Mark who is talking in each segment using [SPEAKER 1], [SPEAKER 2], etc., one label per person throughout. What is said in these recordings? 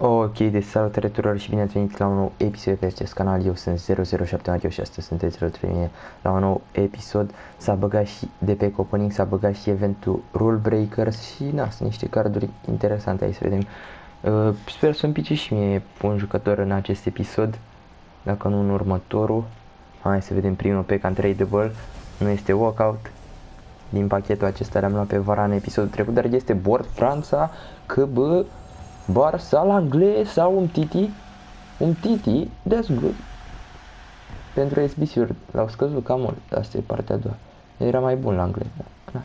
[SPEAKER 1] Ok, de salutare tuturor și bine ați venit la un nou episod pe acest canal. Eu sunt 007 Matiu și astăzi sunteți alături de mine la un nou episod. S-a băgat și de pe opening, s-a băgat și eventul Rule Breakers și na, sunt niște carduri interesante. Hai să vedem. Uh, sper să-mi pice și mie un jucător în acest episod, dacă nu în următorul. Hai să vedem primul pe Untradable. Nu este walkout. Din pachetul acesta l-am luat pe Varane episodul trecut, dar este board Franța, KB, Barça, l'anglais sau un Titi. Un Titi, that's good. Pentru SBC-uri l-au scăzut cam mult, asta e partea a doua. Era mai bun la anglez, da. da.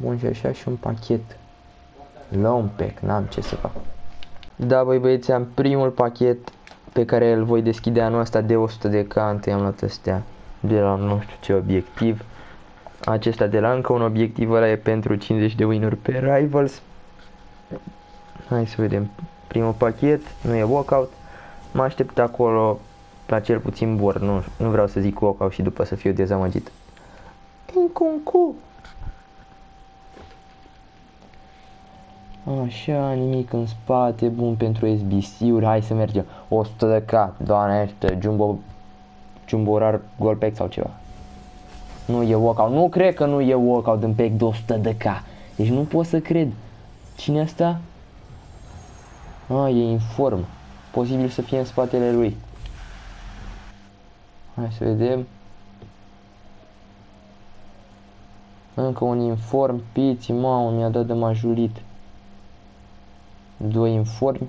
[SPEAKER 1] Bun și așa și un pachet. La un pack, n-am ce să fac. Da, băi băieți, am primul pachet pe care îl voi deschide anul ăsta de 100 de K, întâi am luat astea de la nu știu ce obiectiv. Acesta de la încă un obiectiv ăla e pentru 50 de win pe Rivals. Hai să vedem. Primul pachet, nu e walkout. Mă aștept acolo la cel puțin bor, nu, nu vreau să zic walkout și după să fiu dezamăgit. Incuncu. Așa, nimic în spate, bun pentru SBC-uri, hai să mergem. 100 de K, doamne ăștia, jumbo, jumbo rar golpec sau ceva. Nu e walkout, nu cred că nu e walkout în pack de 100 de K. Deci nu pot să cred. Cine asta? Ah, e inform. Posibil să fie în spatele lui. Hai să vedem. Încă un inform. Piți, mamă, mi-a dat de majulit. Doi informi.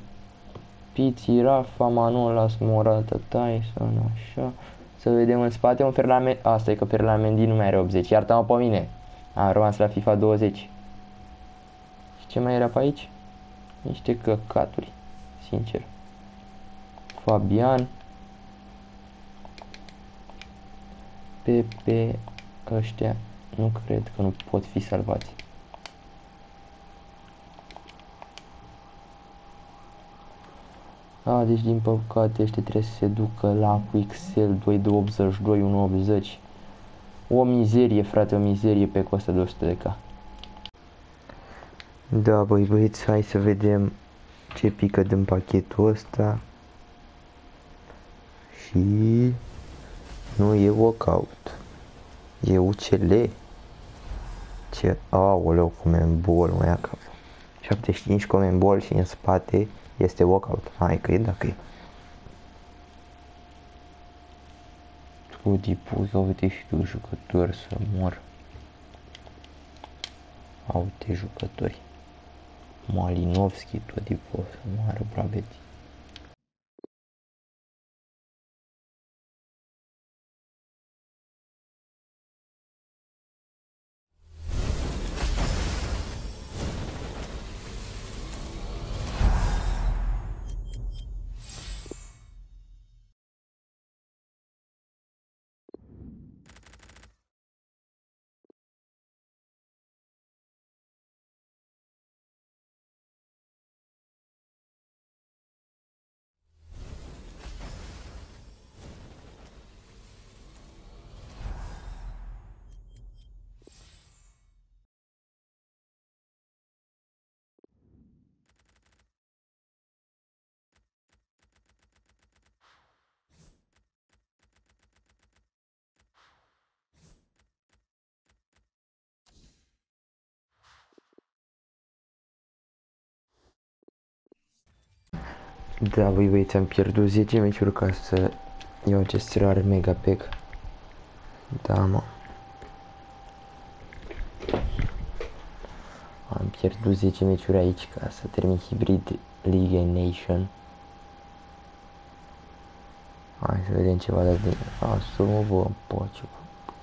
[SPEAKER 1] Piți, Rafa, Manolas, Morata, Tyson, așa. Să vedem în spate un Ferlament. Asta e că Ferlamendi nu mai are 80. Iartă-mă pe mine. Am rămas la FIFA 20. Și ce mai era pe aici? Niște căcaturi sincer. Fabian. Pepe. Ăștia nu cred că nu pot fi salvați. A, deci din păcate ăștia trebuie să se ducă la cu Excel 2 de 82, 180. O mizerie, frate, o mizerie pe costă de 100 de K. Da, băi băieți, hai să vedem ce pică din pachetul ăsta. Și nu e walkout e UCL ce aoleu comembol mai acasă 75 comembol și în spate este walkout hai că e dacă e. Tu dipu ia uite și tu jucători să mor. Uite jucători Malinovski, tot tipul să moară brabeții. Da, băi băieți, am pierdut 10 meciuri ca să iau acest rare mega pack. Da, mă. Am pierdut 10 meciuri aici ca să termin hibrid League Nation. Hai să vedem ceva de din... Asumă, bă, poce,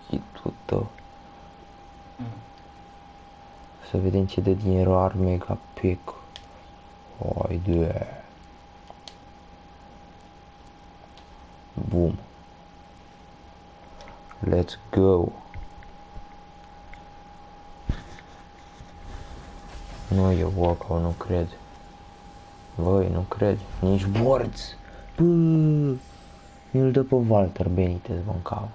[SPEAKER 1] hitul tău. Să vedem ce dă din rar mega pack. Haide. Boom. Let's go. Nu e walkout, nu cred. Băi, nu cred. Nici boards. Bă, mi-l dă pe Walter Benitez, mă cauș.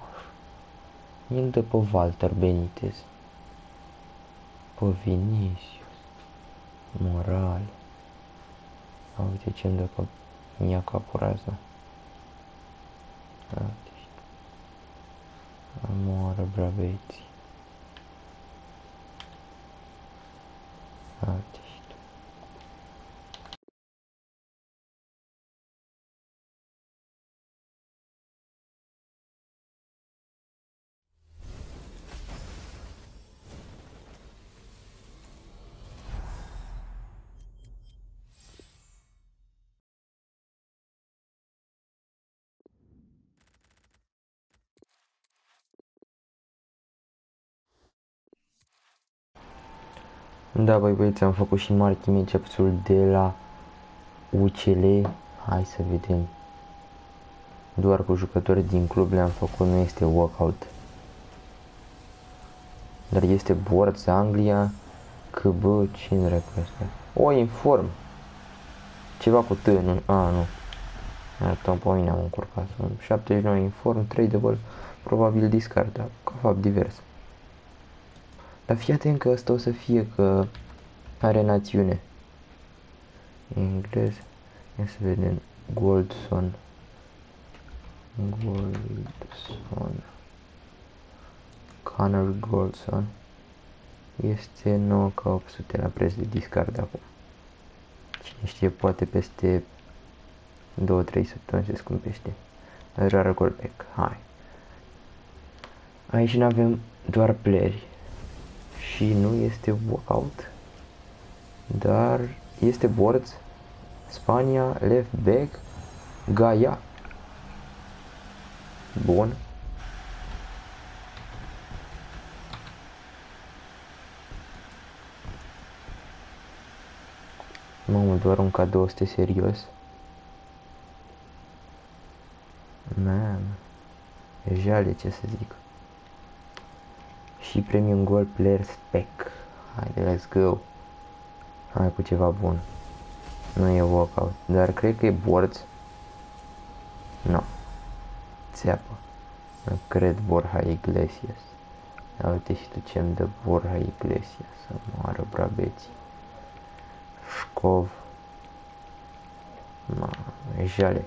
[SPEAKER 1] Mi-l dă pe Walter Benitez. Pe Vinicius. Moral. A, uite ce-mi dă cap. Mi-a capul razna. Da, uite. Amoară Da, băi băieți, am făcut și marching capsul de la UCL. Hai să vedem. Doar cu jucători din club le-am făcut, nu este walkout. Dar este Boards Anglia, bă, cine dracu asta? O, inform. Ceva cu T, nu? A, nu. Arătăm pe mine am încurcat. 79 inform, 3 de bol, probabil discard, dar ca fapt divers. Dar fii atent că ăsta o să fie că are națiune. Englez. Ia să vedem. Goldson. Goldson. Connor Goldson. Este 9 ca 800 la preț de discard acum. Cine știe, poate peste 2-3 săptămâni se scumpește. Rară Goldback. Hai. Aici nu avem doar playeri și nu este walkout, dar este boards, Spania, left back, Gaia. Bun. Mamă, doar un cadou este serios. Man, e jale ce să zic și Premium Gold Player Spec. Haide, let's go. Hai cu ceva bun. Nu e walkout, dar cred că e boards. Nu. No. Țeapă. Nu cred Borja Iglesias. Ia uite și tu ce-mi dă Borja Iglesias. Să moară brabeții. Școv. Ma, e jale.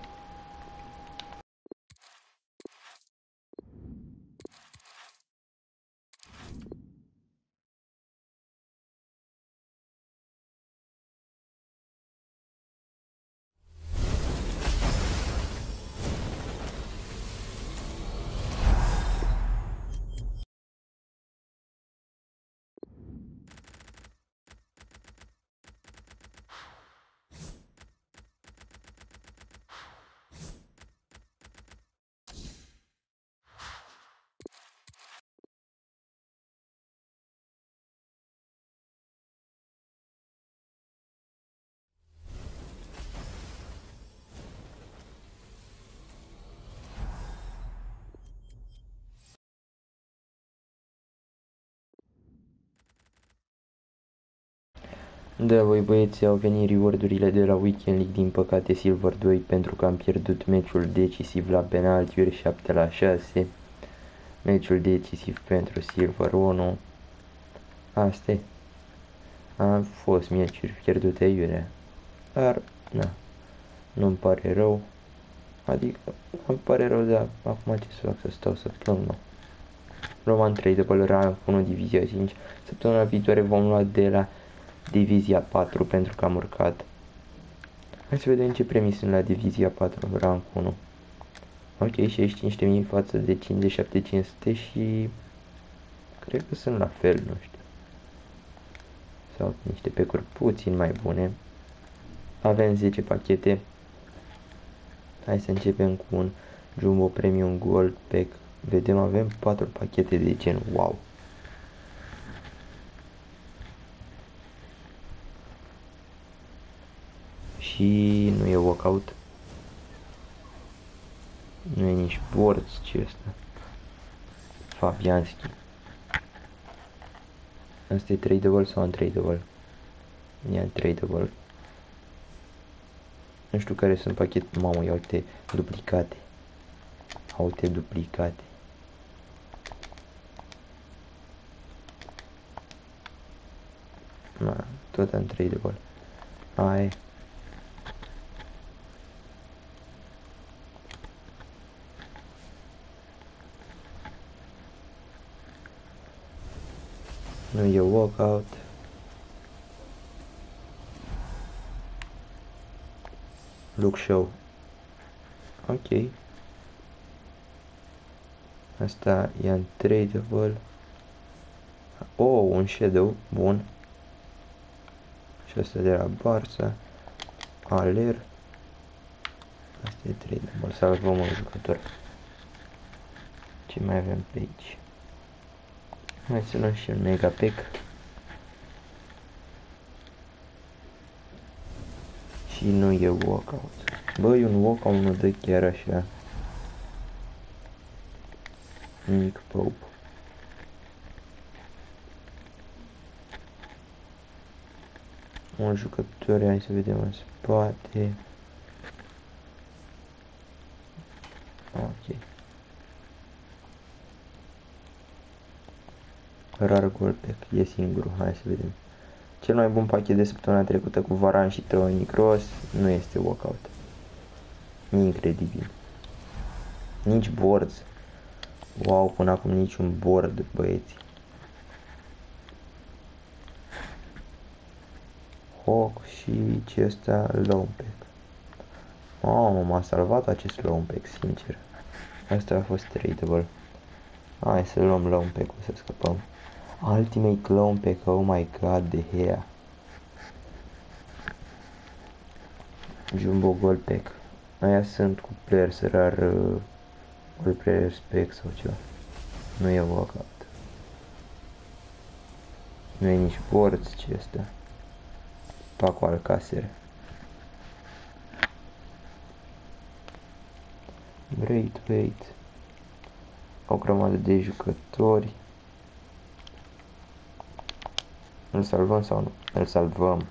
[SPEAKER 1] Da, voi băieți, au venit rewardurile de la Weekend League, din păcate Silver 2, pentru că am pierdut meciul decisiv la penaltiuri 7 la 6. Meciul decisiv pentru Silver 1. Asta Am fost meciuri pierdute iurea. Dar, na, nu-mi pare rău. Adică, îmi pare rău, dar acum ce să fac să stau să plâng, nu. Roman 3 de rank 1 divizia 5. Săptămâna viitoare vom lua de la Divizia 4 pentru că am urcat. Hai să vedem ce premii sunt la Divizia 4, rank 1. Ok, 65.000 față de 57.500 și cred că sunt la fel, nu știu. Sau niște pecuri puțin mai bune. Avem 10 pachete. Hai să începem cu un Jumbo Premium Gold Pack. Vedem, avem 4 pachete de gen wow. Și nu e walkout. Nu e nici boards ce ăsta. Fabianski. Asta e tradable sau untradable? E untradable. Nu știu care sunt pachet. Mamă, ia uite duplicate. Uite duplicate. Ma, tot untradable. Ai. Nu e walkout. Look show. Ok. Asta e untradeable. Oh, un shadow. Bun. Și asta de la Barça. Aler. Asta e tradable. Salvăm un jucător. Ce mai avem pe aici? Hai să luăm și un mega pack. Și nu e walkout. Băi, un walkout nu dă chiar așa. Nick Pope. Un jucător, hai să vedem în spate. Ok. Rar golpe, e singurul, hai să vedem. Cel mai bun pachet de săptămâna trecută cu Varan și Tony Cross nu este walkout. Incredibil. Nici boards. Wow, până acum niciun board, băieți. Hawk și ce ăsta Lompec. Oh, m-a salvat acest Lompec, sincer. Asta a fost tradable. Hai să luăm Lompec, să scăpăm. Ultimate Lompec, oh my god, de hair. Jumbo Golpec. Aia sunt cu players rar uh, Gold player spec sau ceva. Nu e walkout. Nu e nici board ce este. Paco Alcacer. Great, wait. O grămadă de jucători. Îl salvăm sau nu? Îl salvăm.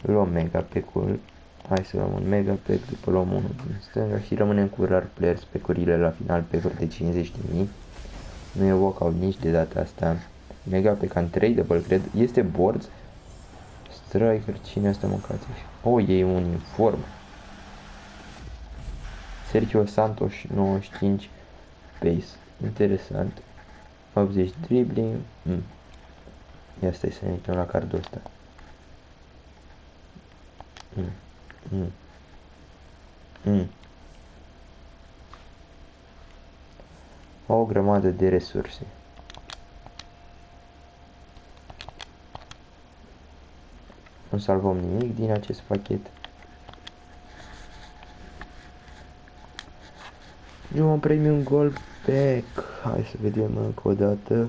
[SPEAKER 1] Luăm mega pe-ul. Hai să luăm un mega pack, după luăm unul din stânga și rămânem cu rar players pe curile la final pe de 50 de mii. Nu e walkout nici de data asta. Mega pack untradeable, cred. Este boards. Striker, cine asta mâncați? Oh, e un inform. Sergio Santos 95 pace. Interesant. 80 dribbling. Mm. Ia stai să ne uităm la cardul ăsta. Mm. Mm. Mm. O grămadă de resurse. Nu salvăm nimic din acest pachet. Nu am premium gold pack. Hai să vedem încă o dată.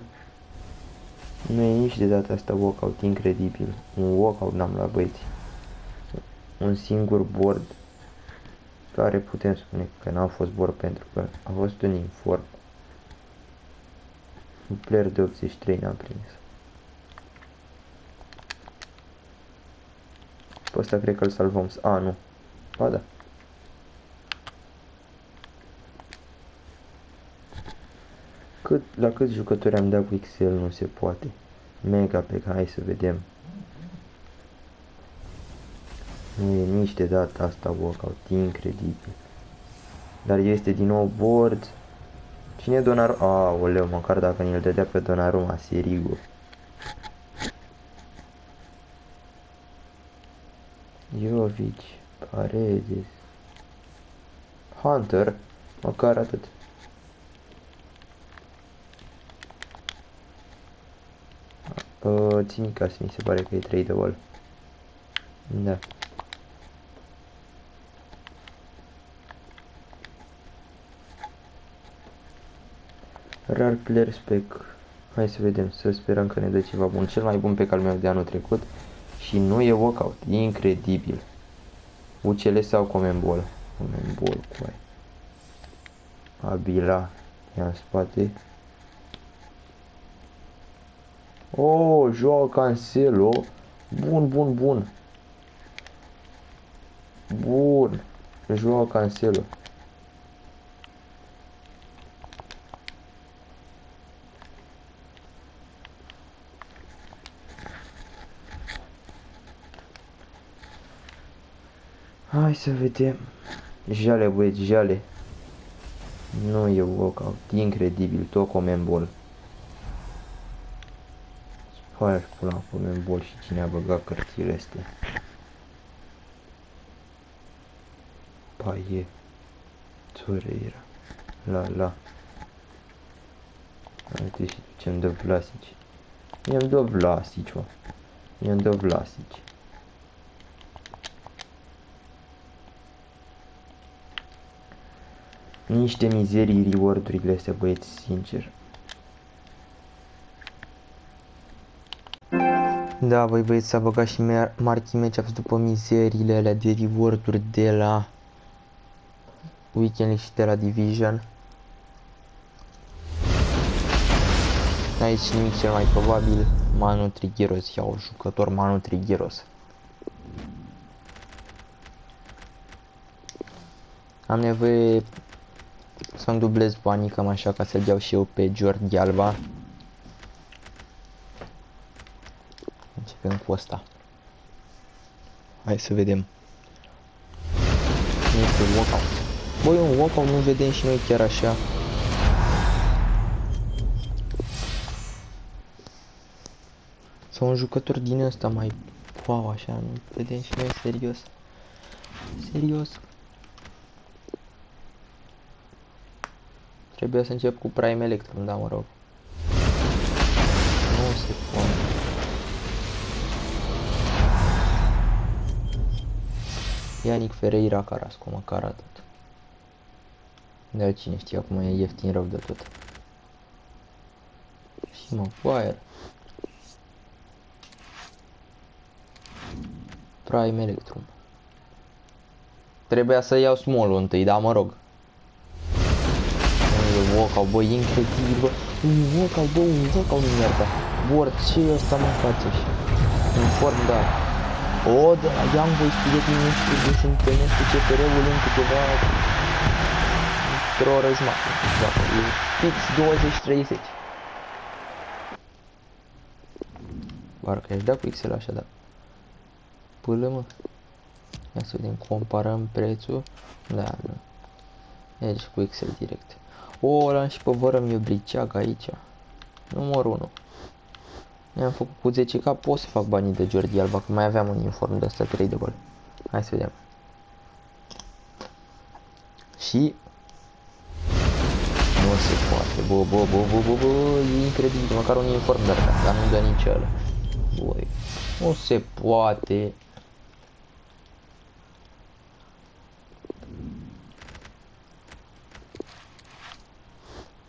[SPEAKER 1] Nu e nici de data asta walkout incredibil. Un walkout n-am la băieți un singur board care putem spune că n-a fost board pentru că a fost un inform. Un player de 83 n-am prins. Pe ăsta cred că îl salvăm. A, nu. Ba da. Cât, la câți jucători am dat cu Excel nu se poate. Mega pe hai să vedem. Nu e nici de data asta walkout, incredibil. Dar este din nou board. Cine e donar? Aoleu, măcar dacă ne-l dădea pe Donnarumma, Sirigu. Jovic, Paredes. Hunter, măcar atât. Uh, Ținicas mi se pare că e 3 de wall. Da. Rar player spec. Hai să vedem, să sperăm că ne dă ceva bun. Cel mai bun pe al meu de anul trecut. Și nu e walkout. E incredibil. UCL sau Comembol? Comembol, cu ai. Abila. Ia în spate. Oh, Joao Cancelo. Bun, bun, bun. Bun. Joao Cancelo. Hai să vedem. Jale, băieți, jale. Nu e walkout, incredibil, tot comembol. Spune și pula comembol și cine a băgat cărțile astea. Paie. Țureira. La la. Uite și ce-mi dă Vlasici. Mi-mi dă Vlasici, mă. Mi-mi dă Vlasici. Niște mizerii reward-urile astea, băieți, sincer. Da, voi băieți, s-a băgat și Marchi Matchups după mizeriile alea de reward-uri de la Weekend și de la Division. Aici nimic cel mai probabil, Manu Triggeros, iau jucător Manu Triggeros. Am nevoie să-mi dublez banii cam așa ca să-l iau și eu pe Jordi Alba. Începem cu ăsta. Hai să vedem. Este walkout. Băi, un walkout nu vedem și noi chiar așa. Sau un jucător din ăsta mai wow așa, nu vedem și noi serios. Serios. Trebuie să încep cu Prime Electrum, da, mă rog. Nu se poate. Ianic Ferreira Carasco, măcar atât. De cine știe, acum e ieftin rău de tot. Și mă, Maguire. Prime Electrum. Trebuia să iau small întâi, dar mă rog walkout, bă, incredibil, bă, un walkout, bă, un walkout nu mergea. Bor, ce e ăsta, mă, face și în form, da. O, de la Young Boys, prietenii noștri, de se întâlnesc cu CFR-ul în câteva într-o oră jumătate. Da, e fix 20-30. Parcă aș da cu Excel așa, da. Până mă. Ia să vedem, comparăm prețul. Da, nu. Aici cu Excel direct. O, l-am și pe vărăm eu briceag aici. Numărul 1. Mi-am făcut cu 10k, pot să fac banii de Jordi Alba, că mai aveam un uniform de asta tradable. Hai să vedem. Și... Nu se poate, bă, bă, bă, bă, bă, bă, e incredibil, măcar un uniform de asta, dar nu dă nici ăla. Băi, nu se poate.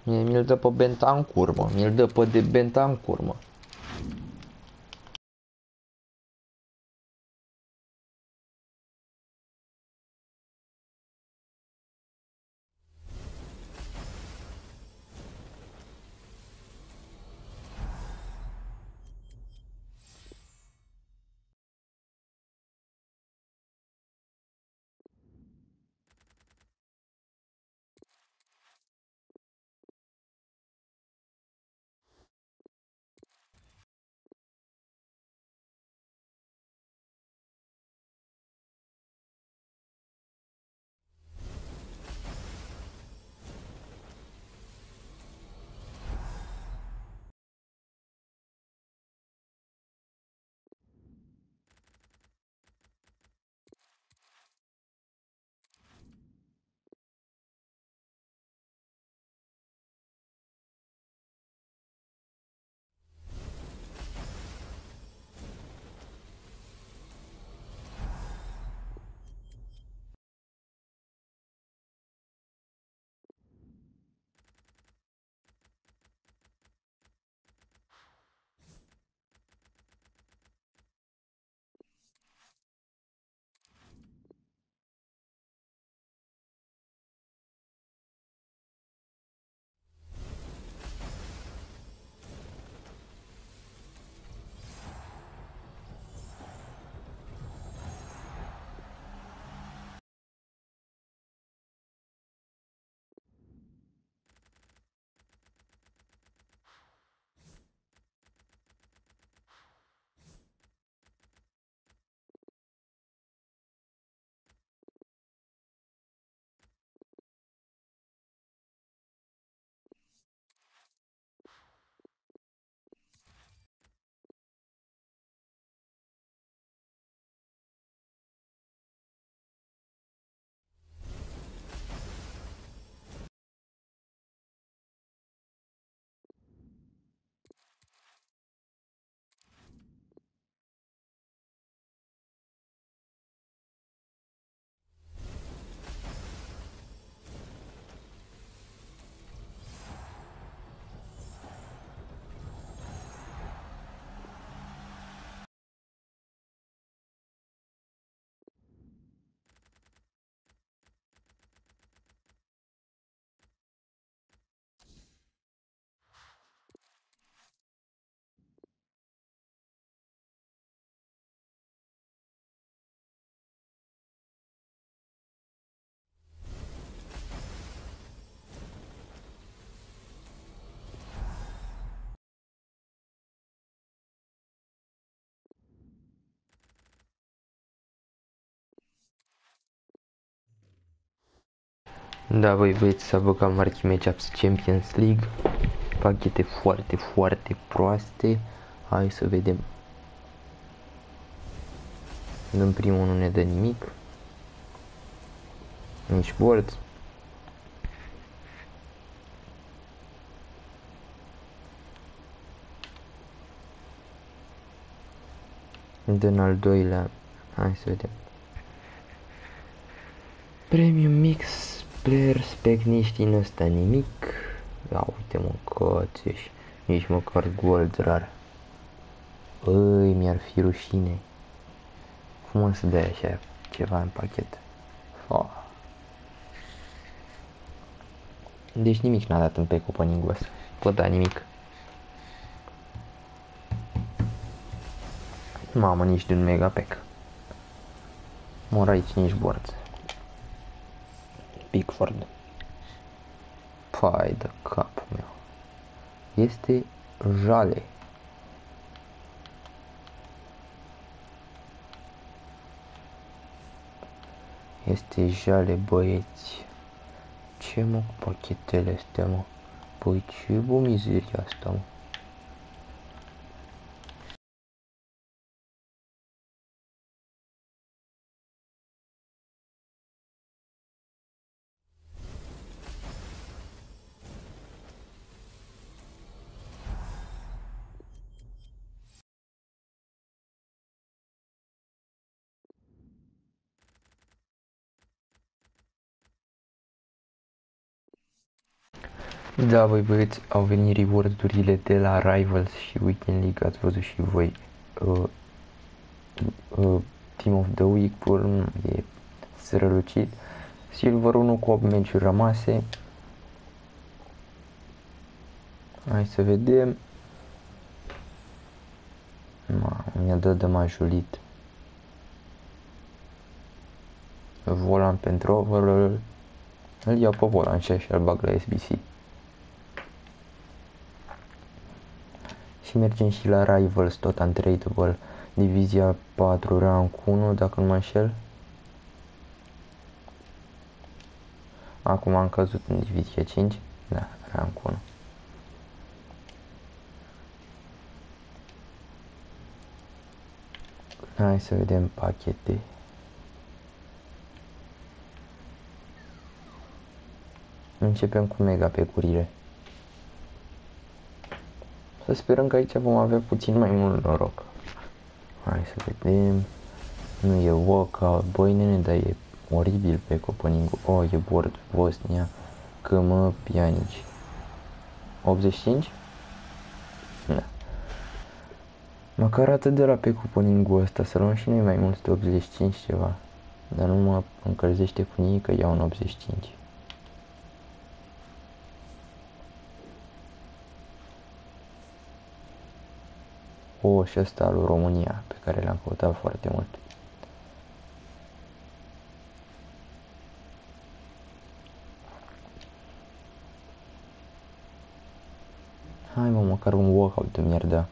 [SPEAKER 1] Mie mi-l dă pe Bentancur, mă. Mi-l dă pe de Bentancur, mă. Da, voi băieți să băgat Marchi Matchups Champions League. Pachete foarte, foarte proaste. Hai să vedem. În primul nu ne dă nimic. Nici board. În al doilea. Hai să vedem. Premium Mix Player Spec nici din ăsta nimic. Ia uite mă, coțeș. Nici măcar gold rar. Băi, mi-ar fi rușine. Cum o să dai așa ceva în pachet? Oh. Deci nimic n-a dat în pe opening-ul ăsta. Pot da nimic. Mamă, nici de un mega pack. Mor aici nici board. Pickford. Pai de capul meu. Este jale. Este jale, băieți. Ce mă cu pachetele astea, mă? Păi ce bă mizeria asta, mă? Da, voi băieți, au venit reward-urile de la Rivals și Weekend League, ați văzut și voi. Uh, uh, Team of the Week, pur e strălucit. Silver 1 cu 8 meciuri rămase. Hai să vedem. Ma, mi-a dat de majulit. Volan pentru overall. Îl iau pe volan și așa îl bag la SBC. Și mergem și la Rivals, tot Untradeable, divizia 4, rank 1, dacă nu mă înșel. Acum am căzut în divizia 5, da, rank 1. Hai să vedem pachete. Începem cu mega pe curire. Să sperăm că aici vom avea puțin mai mult noroc. Hai să vedem. Nu e walkout, băi nene, dar e oribil pe opening Oh, e board Bosnia. Că mă pianici. 85? Da. Măcar atât de la pe opening ăsta, să luăm și noi mai mult de 85 ceva. Dar nu mă încălzește cu nimic că iau un 85. O, și ăsta lui România, pe care l-am căutat foarte mult. Hai mă, măcar un walkout mi-ar da.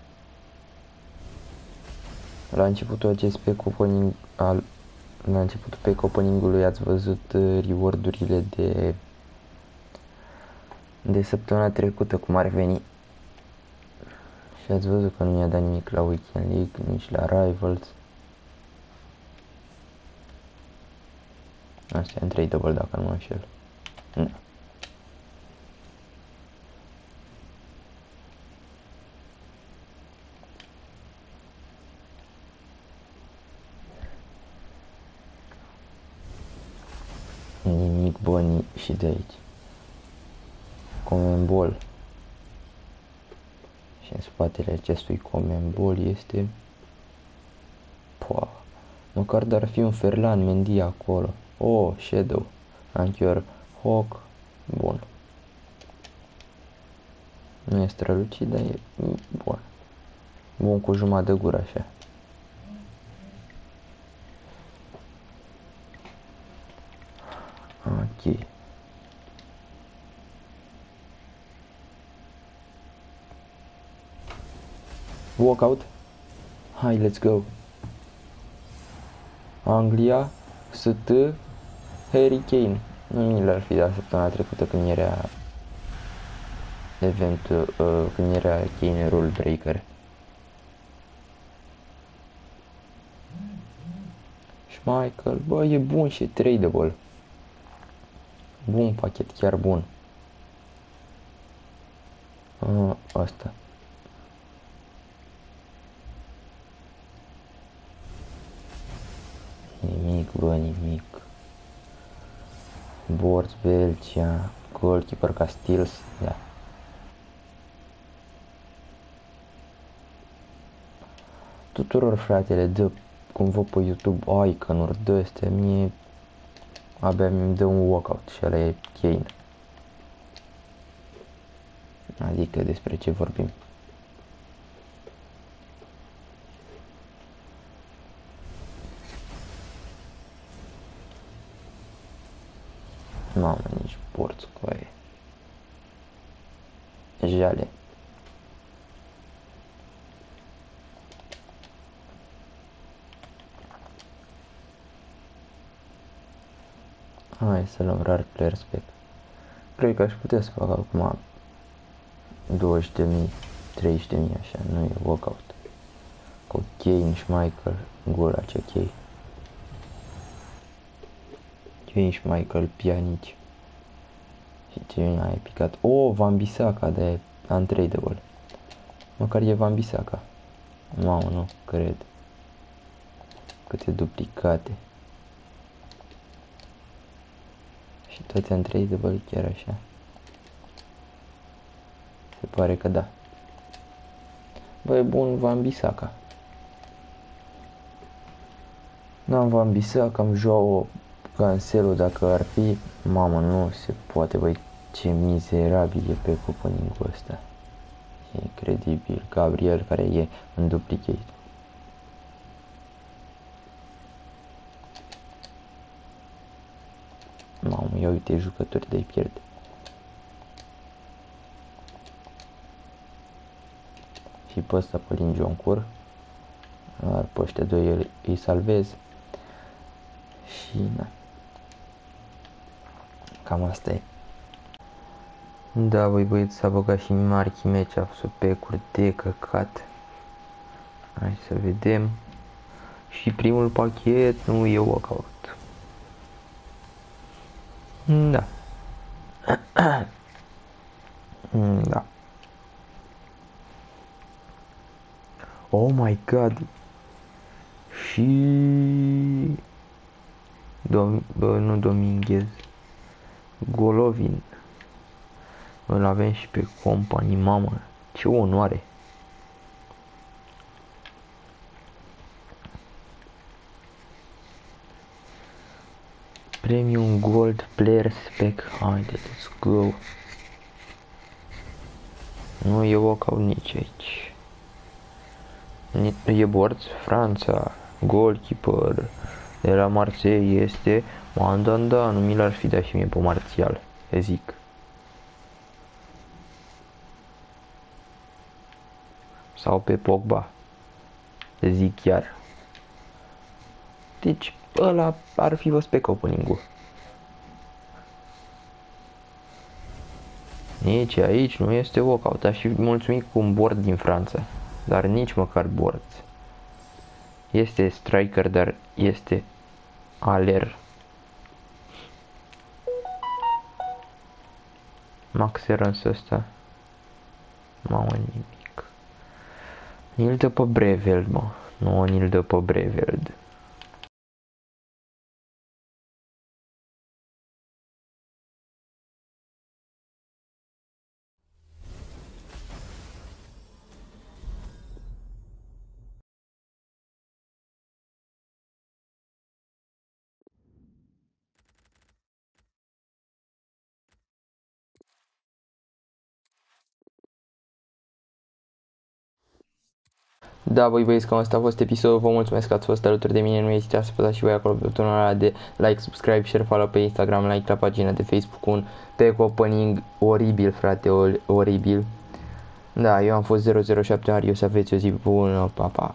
[SPEAKER 1] La începutul acestui pe opening, al, la începutul pe opening-ului ați văzut uh, reward-urile de de săptămâna trecută, cum ar veni și ați văzut că nu mi-a dat nimic la Weekend League, nici la Rivals. Asta e în 3 double dacă nu mă înșel. Da. Nimic bun și de aici. Comenbol și în spatele acestui comembol este Poa. Măcar dar fi un Ferlan Mendy acolo. Oh, Shadow. Anchior Hawk. Bun. Nu e strălucit, dar e bun. Bun cu jumătate de gură așa. Ok. Walkout. Hai, let's go. Anglia, ST, Harry Kane. Nu mi l-ar fi dat săptămâna trecută când era eventul, uh, când era Kane Rule Breaker. Michael, bă, e bun și e tradable. Bun pachet, chiar bun. Uh, asta. Nimic, bă, nimic. Boards, Belgia, goalkeeper ca Stils, da. Tuturor fratele, dă cum văd pe YouTube icon-uri de astea, mie abia mi dă un walkout și ăla e Kane. Adică despre ce vorbim. Mamă, nici porți cu aia. Jale. Hai să luăm rar player spec. Cred că aș putea să fac acum 20 de mii, 30 de mii așa, nu e walkout. Cu Kane și Michael, gol ce Kane. Kane și Michael Pianici. Și ce ai picat? O, oh, Van Bissaka de untradeable. Măcar e Van Bissaka. Mamă, nu, cred. Câte duplicate. Și toți am trăit de băi chiar așa. Se pare că da. Băi, bun, Van Bisaka. N-am Van Bisaka, am Joao Cancelo dacă ar fi. Mamă, nu se poate, băi, ce mizerabil e pe opening-ul ăsta. E incredibil. Gabriel care e în duplicate. Mamă, ia uite jucători de pierd. Și pe ăsta pe Lin Joncur. Dar pe ăștia doi îi salvez. Și na. Cam asta e. Da, voi băieți, s-a băgat și Marchi Mecea supecuri de căcat. Hai să vedem. Și primul pachet nu e walkout. Da. da. Oh my god. Și... Dom bă, nu Dominguez. Golovin. Îl avem și pe companii, mamă. Ce onoare. Premium Gold Player Spec. Haide, let's go. Nu e walkout nici aici. E board Franța. Goalkeeper de la Marseille este Mandanda. Nu mi l-ar fi dat și mie pe Marțial. E zic. Sau pe Pogba. Zic chiar. Deci ăla ar fi fost pe opening-ul. Nici aici nu este walkout. Aș fi mulțumit cu un board din Franța. Dar nici măcar board. Este striker, dar este aler. Max Erans ăsta. Mamă, nimic. Ni-l dă pe Breveld, mă. Nu, ni-l dă pe Breveld. Da, voi băieți, cam asta a fost episodul, vă mulțumesc că ați fost alături de mine, nu ezitați să apăsați și voi acolo pe butonul ăla de like, subscribe, share, follow pe Instagram, like la pagina de Facebook, un pack opening oribil, frate, oribil. Da, eu am fost 007 Ariu, să aveți o zi bună, pa, pa.